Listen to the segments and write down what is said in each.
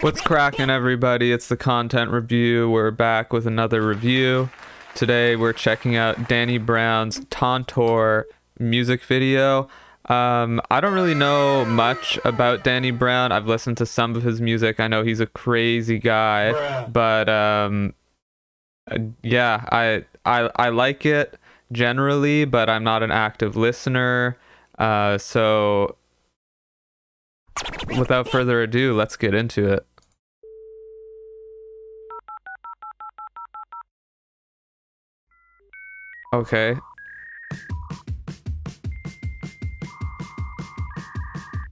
What's cracking, everybody? It's the content review. We're back with another review. Today, we're checking out Danny Brown's Tantor music video. Um, I don't really know much about Danny Brown. I've listened to some of his music. I know he's a crazy guy, but um, yeah, I I I like it generally, but I'm not an active listener. Uh, so without further ado, let's get into it. Okay.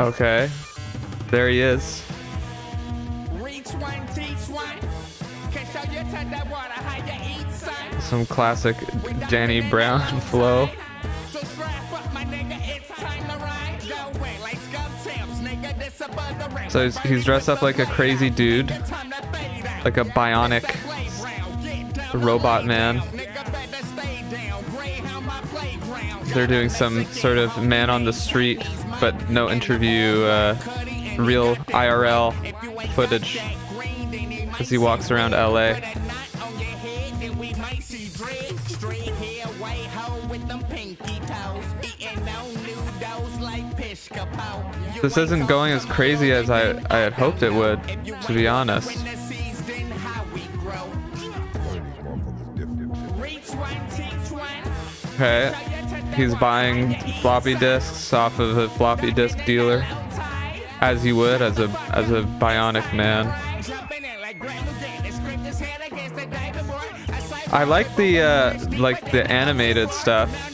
Okay. There he is. Reach one, teach one. Can show you to the water how you eat, son. Some classic Danny Brown flow. So he's, he's dressed up like a crazy dude, like a bionic robot man. They're doing some sort of man on the street, but no interview, uh, real IRL footage as he walks around LA. This isn't going as crazy as I, I had hoped it would, to be honest. Okay, he's buying floppy disks off of a floppy disk dealer, as you would as a as a bionic man. I like the uh, like the animated stuff.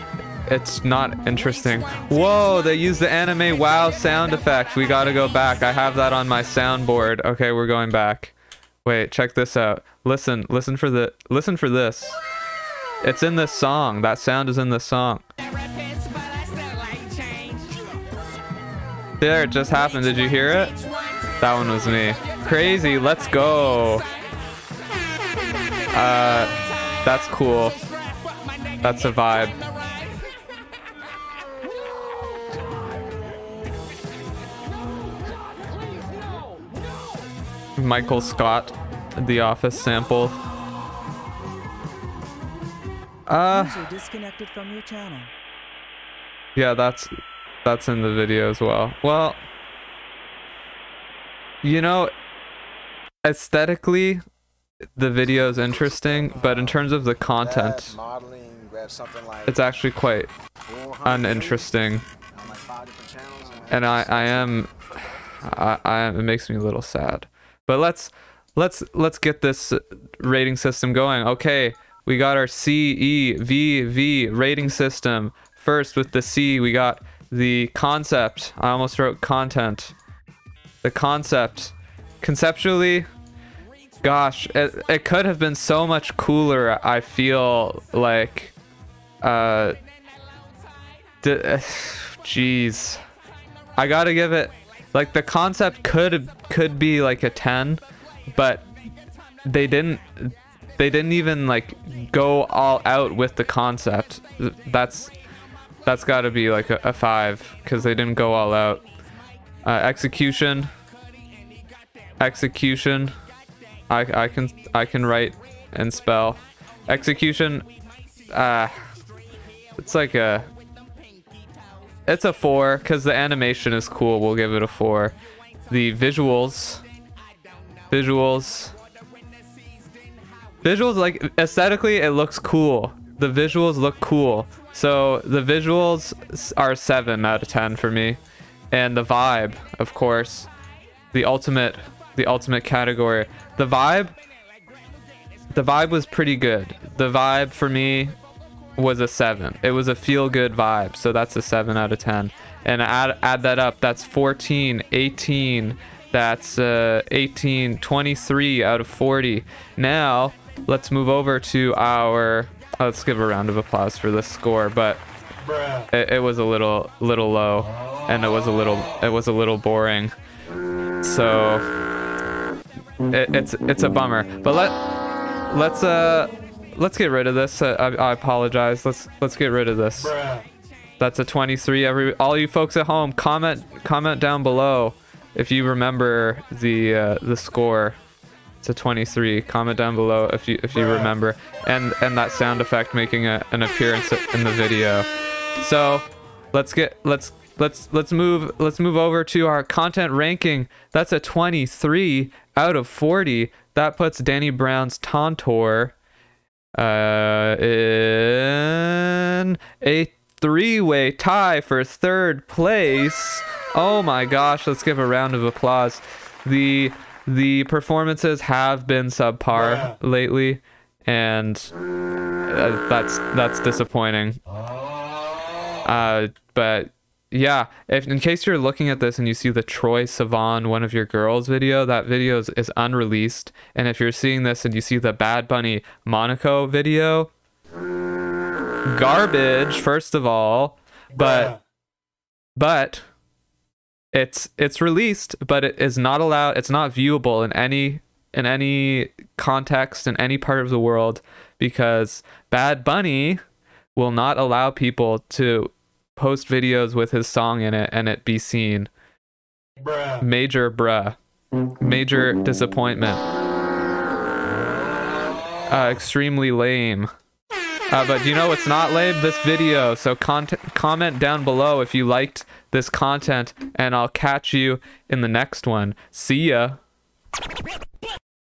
it's not interesting. Whoa, they use the anime wow sound effect. We gotta go back. I have that on my soundboard. Okay, we're going back. Wait, check this out. Listen, listen for the listen for this. It's in this song. That sound is in this song. There, it just happened. Did you hear it? That one was me. Crazy. Let's go. Uh, that's cool. That's a vibe. Michael Scott, The Office sample. Uh, disconnected from your channel. yeah, that's that's in the video as well. Well, you know, aesthetically, the video is interesting, but in terms of the content, modeling, grab something like it's actually quite uninteresting. on like five different channels and I, I am I, I am it makes me a little sad but let's let's let's get this rating system going. Okay we got our C E V V rating system. First with the C we got the concept. I almost wrote content. The concept. Conceptually gosh it, it could have been so much cooler I feel like uh jeez. I gotta give it like the concept could could be like a 10 but they didn't they didn't even like go all out with the concept. That's that's got to be like a, a five because they didn't go all out. Uh, execution. Execution. I, I can I can write and spell. Execution uh it's like a it's a four because the animation is cool. We'll give it a four. The visuals, visuals, visuals like aesthetically it looks cool. The visuals look cool. So the visuals are seven out of ten for me, and the vibe, of course, the ultimate, the ultimate category. The vibe, the vibe was pretty good. The vibe for me was a 7. It was a feel good vibe. So that's a 7 out of 10. And add add that up, that's 14, 18, That's uh, 18, 23 out of 40. Now, let's move over to our. oh, let's give a round of applause for this score, but it, it was a little little low, and it was a little it was a little boring. So it, it's it's a bummer. But let let's uh let's get rid of this. Uh, I, I apologize. Let's let's get rid of this. That's a 23. Every all you folks at home, comment comment down below if you remember the uh, the score. It's a 23. Comment down below if you if you remember, and and that sound effect making a, an appearance in the video. So let's get let's let's let's move let's move over to our content ranking. That's a 23 out of 40. That puts Danny Brown's Tantor uh, in a three-way tie for third place. Oh my gosh, let's give a round of applause. The the performances have been subpar lately and uh, that's that's disappointing. Uh, but yeah, if in case you're looking at this and you see the Troye Sivan one of your girls video, that video is, is unreleased. And if you're seeing this and you see the Bad Bunny Monaco video, garbage first of all, but but it's it's released, but it is not allowed. It's not viewable in any in any context in any part of the world because Bad Bunny will not allow people to post videos with his song in it and it be seen. Major bruh. Major disappointment. Uh, extremely lame. Uh, but you know what's not lame? This video. So comment down below if you liked this content, and I'll catch you in the next one. See ya.